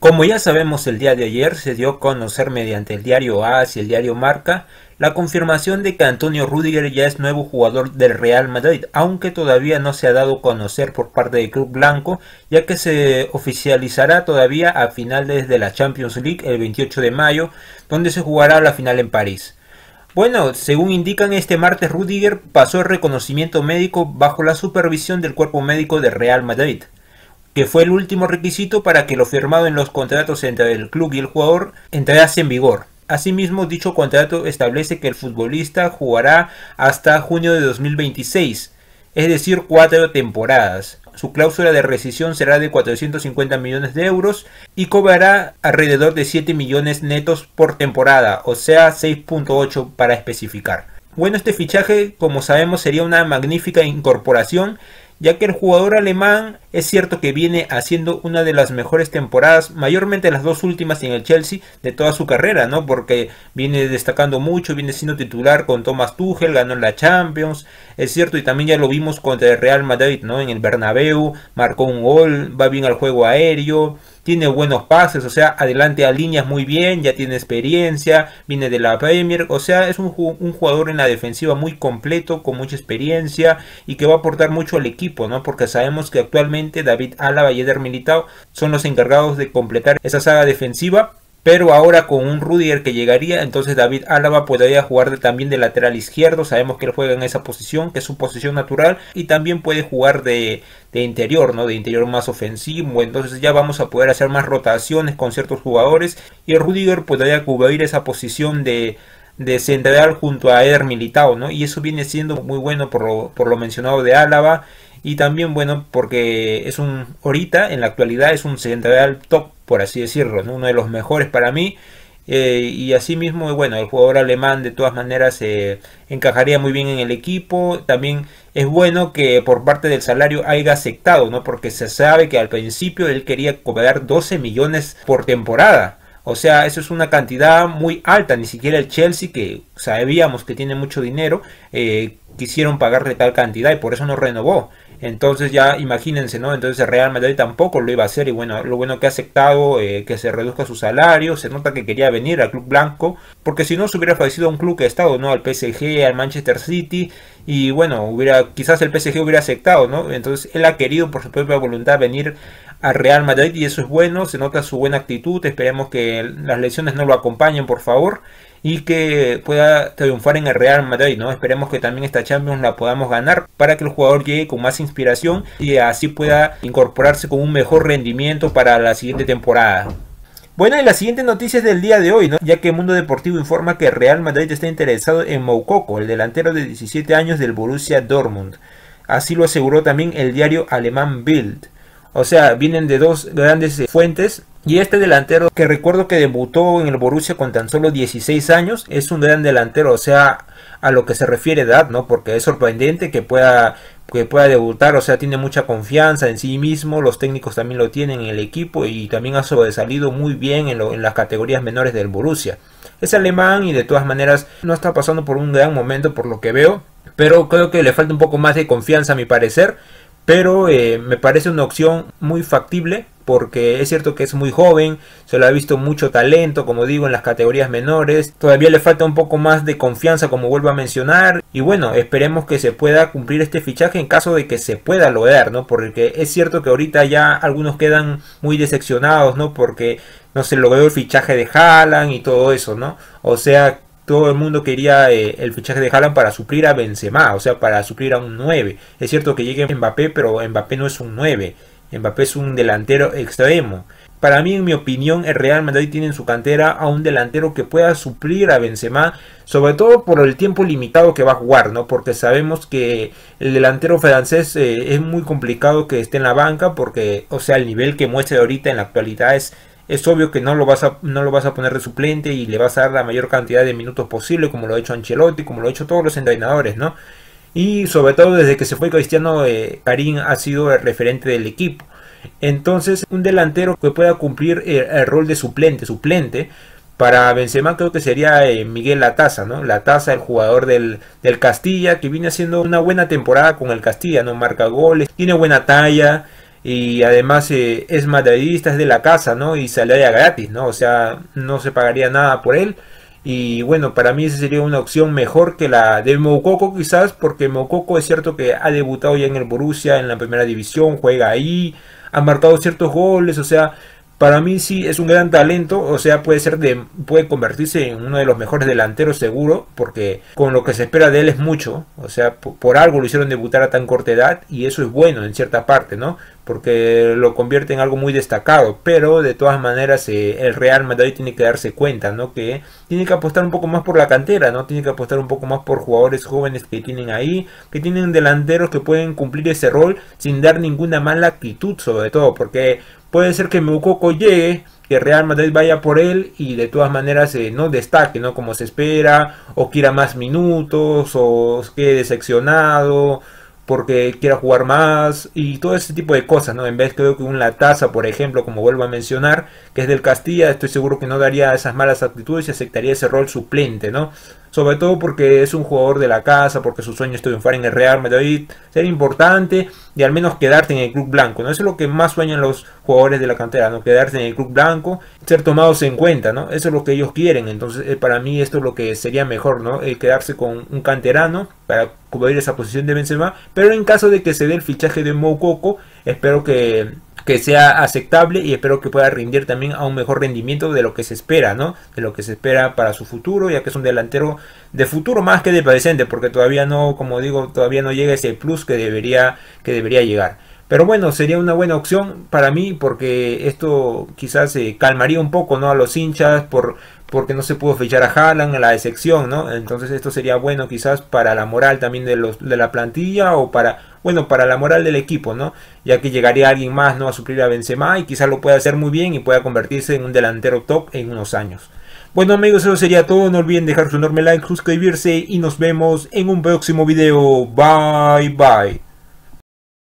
Como ya sabemos el día de ayer se dio a conocer mediante el diario AS y el diario Marca la confirmación de que Antonio Rudiger ya es nuevo jugador del Real Madrid, aunque todavía no se ha dado a conocer por parte del club blanco, ya que se oficializará todavía a finales de la Champions League el 28 de mayo, donde se jugará la final en París. Bueno, según indican este martes Rudiger pasó el reconocimiento médico bajo la supervisión del cuerpo médico del Real Madrid que fue el último requisito para que lo firmado en los contratos entre el club y el jugador entrase en vigor. Asimismo, dicho contrato establece que el futbolista jugará hasta junio de 2026, es decir, cuatro temporadas. Su cláusula de rescisión será de 450 millones de euros y cobrará alrededor de 7 millones netos por temporada, o sea 6.8 para especificar. Bueno, este fichaje, como sabemos, sería una magnífica incorporación ya que el jugador alemán es cierto que viene haciendo una de las mejores temporadas, mayormente las dos últimas en el Chelsea de toda su carrera, ¿no? Porque viene destacando mucho, viene siendo titular con Thomas Tuchel, ganó la Champions, es cierto, y también ya lo vimos contra el Real Madrid, ¿no? En el Bernabéu, marcó un gol, va bien al juego aéreo, tiene buenos pases, o sea, adelante a líneas muy bien, ya tiene experiencia, viene de la Premier, o sea, es un, un, jugador en la defensiva muy completo, con mucha experiencia y que va a aportar mucho al equipo, ¿no? Porque sabemos que actualmente David Álava y Eder Militao son los encargados de completar esa saga defensiva pero ahora con un Rudiger que llegaría, entonces David Álava podría jugar también de lateral izquierdo. Sabemos que él juega en esa posición, que es su posición natural. Y también puede jugar de, interior, ¿no? De interior más ofensivo. Entonces ya vamos a poder hacer más rotaciones con ciertos jugadores. Y Rudiger podría cubrir esa posición de, de central junto a Eder Militao, ¿no? Y eso viene siendo muy bueno por lo, por lo mencionado de Álava y también bueno porque es un ahorita en la actualidad es un central top por así decirlo uno de los mejores para mí. Eh, y asimismo bueno el jugador alemán de todas maneras eh, encajaría muy bien en el equipo. También es bueno que por parte del salario haya aceptado no porque se sabe que al principio él quería cobrar 12 millones por temporada. O sea, eso es una cantidad muy alta. Ni siquiera el Chelsea, que sabíamos que tiene mucho dinero, eh, quisieron pagarle tal cantidad y por eso no renovó. Entonces ya imagínense, ¿no? Entonces el Real Madrid tampoco lo iba a hacer y bueno, lo bueno que ha aceptado eh, que se reduzca su salario, se nota que quería venir al club blanco, porque si no se hubiera fallecido a un club que ha estado, ¿no? Al PSG, al Manchester City y bueno, hubiera quizás el PSG hubiera aceptado, ¿no? Entonces él ha querido por su propia voluntad venir al Real Madrid y eso es bueno, se nota su buena actitud, esperemos que las lesiones no lo acompañen, por favor y que pueda triunfar en el Real Madrid, ¿no? Esperemos que también esta Champions la podamos ganar para que el jugador llegue con más inspiración y así pueda incorporarse con un mejor rendimiento para la siguiente temporada. Bueno, y las siguientes noticias del día de hoy, ¿no? ya que Mundo Deportivo informa que Real Madrid está interesado en Moukoko, el delantero de 17 años del Borussia Dortmund. Así lo aseguró también el diario alemán Bild. O sea, vienen de dos grandes fuentes. Y este delantero que recuerdo que debutó en el Borussia con tan solo 16 años es un gran delantero, o sea, a lo que se refiere edad, ¿no? Porque es sorprendente que pueda que pueda debutar, o sea, tiene mucha confianza en sí mismo, los técnicos también lo tienen en el equipo y también ha sobresalido muy bien en, en las categorías menores del Borussia. Es alemán y de todas maneras no está pasando por un gran momento por lo que veo, pero creo que le falta un poco más de confianza a mi parecer pero eh, me parece una opción muy factible porque es cierto que es muy joven, se lo ha visto mucho talento, como digo, en las categorías menores, todavía le falta un poco más de confianza, como vuelvo a mencionar, y bueno, esperemos que se pueda cumplir este fichaje en caso de que se pueda lograr, ¿no? Porque es cierto que ahorita ya algunos quedan muy decepcionados, ¿no? Porque no se logró el fichaje de Haaland y todo eso, ¿no? O sea, todo el mundo quería eh, el fichaje de Haaland para suplir a Benzema, o sea, para suplir a un 9. Es cierto que llegue Mbappé, pero Mbappé no es un 9. Mbappé es un delantero extremo. Para mí, en mi opinión, el Real Madrid tiene en su cantera a un delantero que pueda suplir a Benzema, sobre todo por el tiempo limitado que va a jugar, ¿no? Porque sabemos que el delantero francés eh, es muy complicado que esté en la banca, porque, o sea, el nivel que muestra ahorita en la actualidad es es obvio que no lo vas a, no lo vas a poner de suplente y le vas a dar la mayor cantidad de minutos posible, como lo ha hecho Ancelotti, como lo ha hecho todos los entrenadores, ¿no? Y sobre todo desde que se fue Cristiano, eh, Karim ha sido el referente del equipo. Entonces, un delantero que pueda cumplir el, rol de suplente, suplente, para Benzema creo que sería eh, Miguel Lataza, ¿no? Lataza, el jugador del, del, Castilla, que viene haciendo una buena temporada con el Castilla, ¿no? Marca goles, tiene buena talla, y además eh, es madridista, es de la casa, ¿no? Y saldría gratis, ¿no? O sea, no se pagaría nada por él. Y bueno, para mí esa sería una opción mejor que la de Moukoko quizás, porque Moukoko es cierto que ha debutado ya en el Borussia, en la primera división, juega ahí, ha marcado ciertos goles, o sea, para mí sí es un gran talento, o sea, puede ser de puede convertirse en uno de los mejores delanteros seguro, porque con lo que se espera de él es mucho, o sea, por, algo lo hicieron debutar a tan corta edad y eso es bueno en cierta parte, ¿no? Porque lo convierte en algo muy destacado, pero de todas maneras eh, el Real Madrid tiene que darse cuenta, ¿no? Que tiene que apostar un poco más por la cantera, ¿no? Tiene que apostar un poco más por jugadores jóvenes que tienen ahí, que tienen delanteros que pueden cumplir ese rol sin dar ninguna mala actitud, sobre todo, porque Puede ser que Moukoko llegue, que Real Madrid vaya por él y de todas maneras eh, no destaque, ¿no? Como se espera, o quiera más minutos, o quede decepcionado porque quiera jugar más y todo ese tipo de cosas, ¿no? En vez creo que un Lataza, por ejemplo, como vuelvo a mencionar, que es del Castilla, estoy seguro que no daría esas malas actitudes y aceptaría ese rol suplente, ¿no? Sobre todo porque es un jugador de la casa, porque su sueño es triunfar en el Real Madrid, ser importante y al menos quedarte en el club blanco, ¿no? Eso es lo que más sueñan los jugadores de la cantera, ¿no? Quedarse en el club blanco, ser tomados en cuenta, ¿no? Eso es lo que ellos quieren, entonces eh, para mí esto es lo que sería mejor, ¿no? Eh, quedarse con un canterano para cubrir esa posición de Benzema, pero en caso de que se dé el fichaje de Moukoko, espero que que sea aceptable y espero que pueda rendir también a un mejor rendimiento de lo que se espera, ¿no? De lo que se espera para su futuro, ya que es un delantero de futuro más que de presente, porque todavía no, como digo, todavía no llega ese plus que debería, que debería llegar. Pero bueno, sería una buena opción para mí porque esto quizás calmaría un poco ¿no? a los hinchas por, porque no se pudo fichar a Haaland a la excepción, ¿no? Entonces esto sería bueno quizás para la moral también de, los, de la plantilla o para, bueno, para la moral del equipo, ¿no? Ya que llegaría alguien más, ¿no? A suplir a Benzema y quizás lo pueda hacer muy bien y pueda convertirse en un delantero top en unos años. Bueno amigos, eso sería todo. No olviden dejar su enorme like, suscribirse y nos vemos en un próximo video. Bye bye.